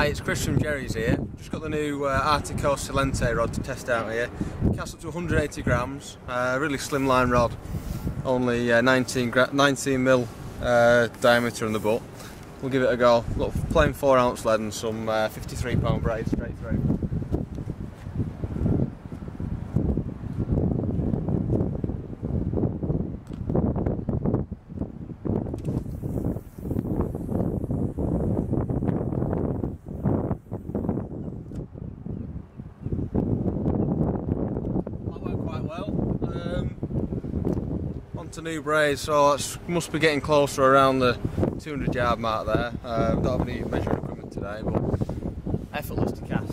Hi, it's Chris from Gerry's here. Just got the new uh, Artico Silente rod to test out here. Cast up to 180 grams, uh, really slimline rod, only uh, 19, 19 mil uh, diameter in the butt. We'll give it a go. Look, plain 4 ounce lead and some uh, 53 pound braid straight through. Quite well. Um, onto new braids, so it must be getting closer around the 200 yard mark there. Uh, don't have any measuring equipment today, but effortless to cast.